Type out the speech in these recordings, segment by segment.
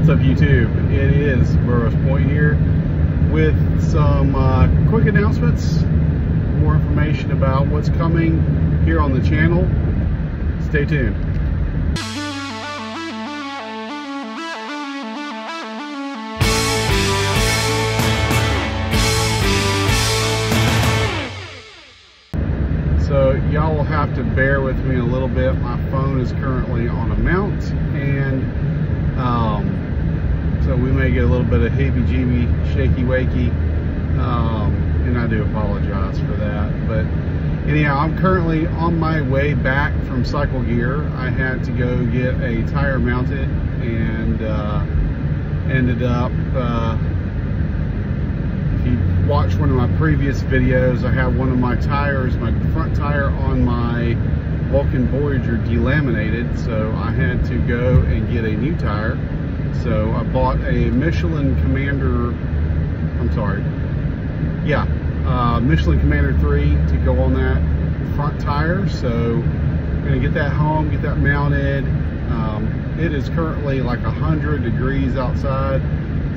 What's up YouTube? It is Burroughs Point here with some uh, quick announcements, more information about what's coming here on the channel. Stay tuned. So y'all will have to bear with me a little bit. My phone is currently on a mount and um, so we may get a little bit of heebie-jeebie, shaky-wakey. Um, and I do apologize for that. But anyhow, I'm currently on my way back from Cycle Gear. I had to go get a tire mounted and uh, ended up uh, if you watch one of my previous videos, I have one of my tires, my front tire on my Vulcan Voyager delaminated, so I had to go and get a new tire. So I bought a Michelin Commander, I'm sorry, yeah, uh, Michelin Commander 3 to go on that front tire. So I'm gonna get that home, get that mounted. Um, it is currently like 100 degrees outside,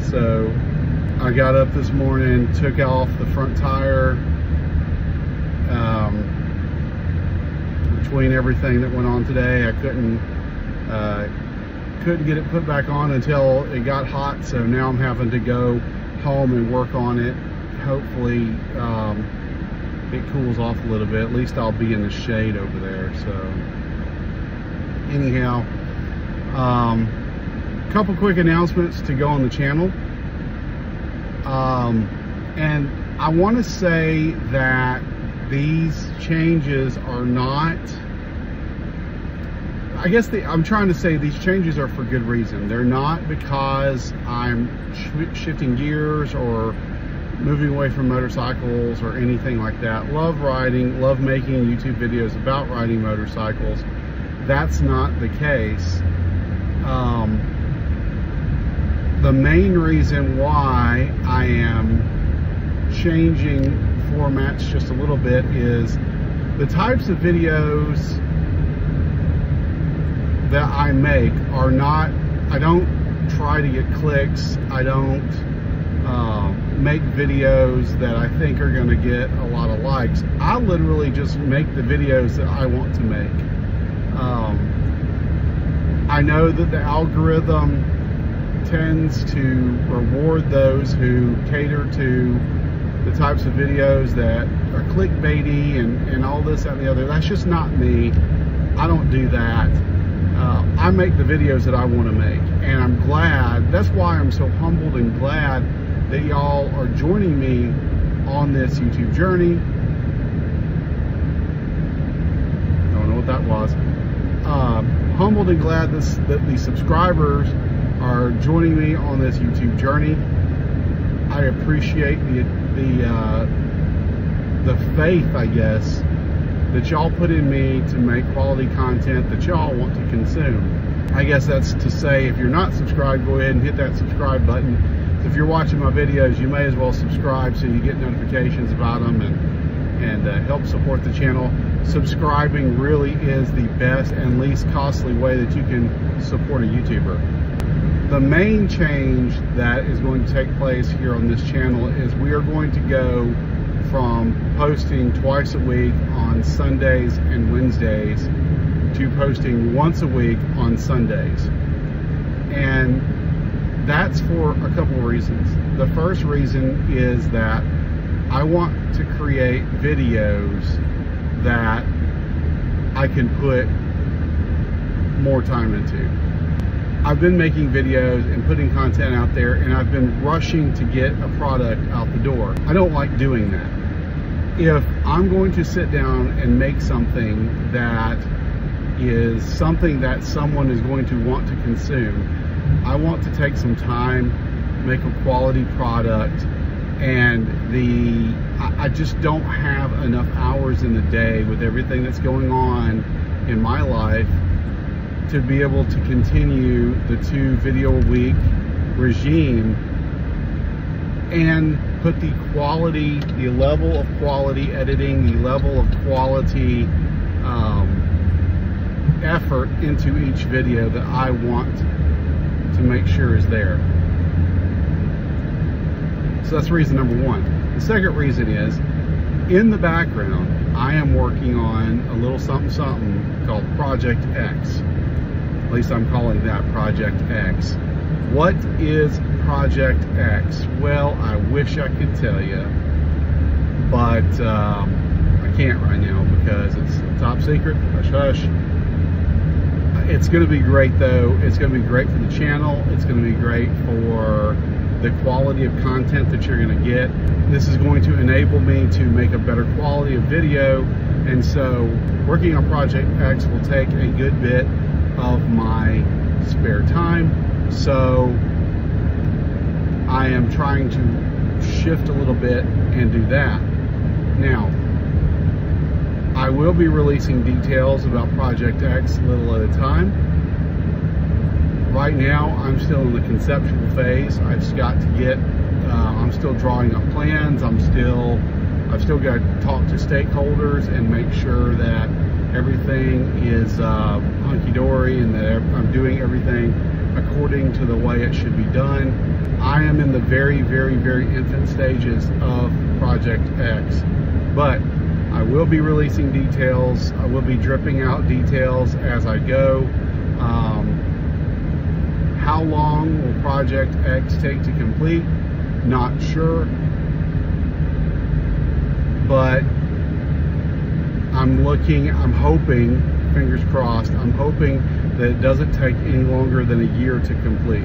so I got up this morning, took off the front tire. Um, between everything that went on today, I couldn't uh, couldn't get it put back on until it got hot. So now I'm having to go home and work on it. Hopefully, um, it cools off a little bit. At least I'll be in the shade over there. So anyhow, um, couple quick announcements to go on the channel. Um, and I want to say that these changes are not, I guess the, I'm trying to say these changes are for good reason. They're not because I'm sh shifting gears or moving away from motorcycles or anything like that. Love riding, love making YouTube videos about riding motorcycles. That's not the case. Um, the main reason why I am changing formats just a little bit is the types of videos that I make are not, I don't try to get clicks. I don't um, make videos that I think are going to get a lot of likes. I literally just make the videos that I want to make. Um, I know that the algorithm tends to reward those who cater to the types of videos that are clickbaity and, and all this and the other. That's just not me. I don't do that. Uh, I make the videos that I want to make. And I'm glad, that's why I'm so humbled and glad that y'all are joining me on this YouTube journey. Don't know what that was. Uh, humbled and glad this, that the subscribers are joining me on this YouTube journey. I appreciate the the uh, the faith, I guess, that y'all put in me to make quality content that y'all want to consume. I guess that's to say, if you're not subscribed, go ahead and hit that subscribe button. If you're watching my videos, you may as well subscribe so you get notifications about them and and uh, help support the channel. Subscribing really is the best and least costly way that you can support a YouTuber the main change that is going to take place here on this channel is we are going to go from posting twice a week on Sundays and Wednesdays to posting once a week on Sundays. And that's for a couple of reasons. The first reason is that I want to create videos that I can put more time into. I've been making videos and putting content out there and I've been rushing to get a product out the door. I don't like doing that. If I'm going to sit down and make something that is something that someone is going to want to consume, I want to take some time, make a quality product, and the I just don't have enough hours in the day with everything that's going on in my life to be able to continue the two video a week regime. And put the quality, the level of quality editing, the level of quality um, effort into each video that I want to make sure is there. So that's reason number one. The second reason is, in the background, I am working on a little something something called Project X. At least I'm calling that Project X. What is Project X? Well, I wish I could tell you, but um, I can't right now because it's top secret, hush hush. It's going to be great though. It's going to be great for the channel. It's going to be great for the quality of content that you're going to get. This is going to enable me to make a better quality of video. And so working on Project X will take a good bit of my spare time. So I am trying to shift a little bit and do that. Now, I will be releasing details about Project X a little at a time. Right now, I'm still in the conceptual phase. I've got to get, uh, I'm still drawing up plans. I'm still, I've still got to talk to stakeholders and make sure that everything is uh, hunky-dory and that I'm doing everything according to the way it should be done. I am in the very, very, very infant stages of Project X, but I will be releasing details. I will be dripping out details as I go. Um, how long will Project X take to complete? Not sure. But I'm looking, I'm hoping, fingers crossed, I'm hoping that it doesn't take any longer than a year to complete.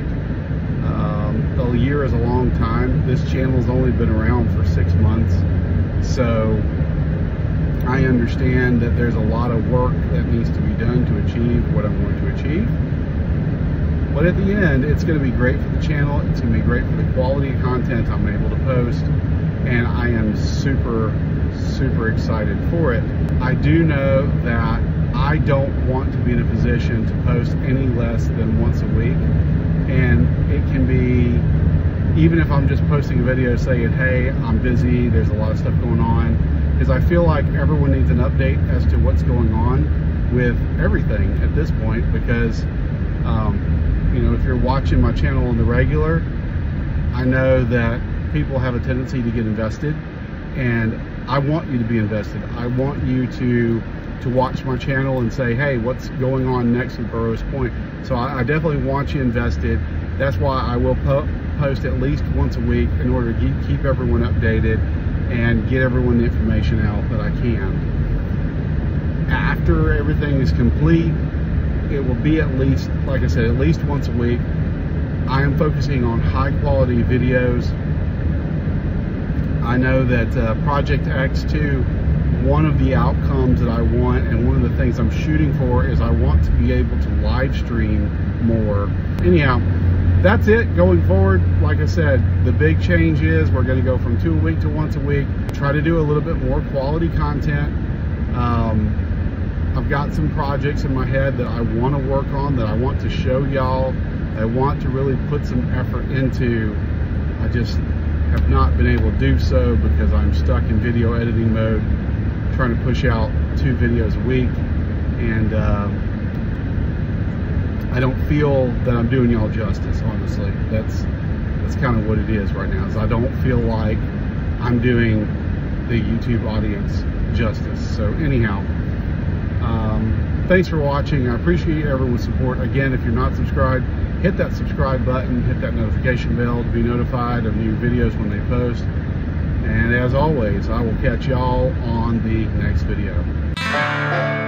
Um, a year is a long time. This channel's only been around for six months. So I understand that there's a lot of work that needs to be done to achieve what I'm going to achieve. But at the end, it's going to be great for the channel. It's going to be great for the quality of content I'm able to post. And I am super, super excited for it. I do know that I don't want to be in a position to post any less than once a week. And it can be, even if I'm just posting a video saying, hey, I'm busy, there's a lot of stuff going on, because I feel like everyone needs an update as to what's going on with everything at this point because, um, you know, if you're watching my channel on the regular, I know that people have a tendency to get invested and I want you to be invested. I want you to to watch my channel and say, hey, what's going on next with Burroughs Point? So I, I definitely want you invested. That's why I will po post at least once a week in order to keep, keep everyone updated and get everyone the information out that I can. After everything is complete, it will be at least, like I said, at least once a week. I am focusing on high quality videos. I know that uh, Project X2, one of the outcomes that I want and one of the things I'm shooting for is I want to be able to live stream more. Anyhow, that's it going forward. Like I said, the big change is we're going to go from two a week to once a week. Try to do a little bit more quality content. Um, I've got some projects in my head that I want to work on, that I want to show y'all. I want to really put some effort into. I just have not been able to do so because I'm stuck in video editing mode, trying to push out two videos a week. And uh, I don't feel that I'm doing y'all justice, honestly. That's that's kind of what it is right now. Is I don't feel like I'm doing the YouTube audience justice. So anyhow, um, thanks for watching. I appreciate everyone's support. Again, if you're not subscribed, hit that subscribe button, hit that notification bell to be notified of new videos when they post. And as always, I will catch y'all on the next video.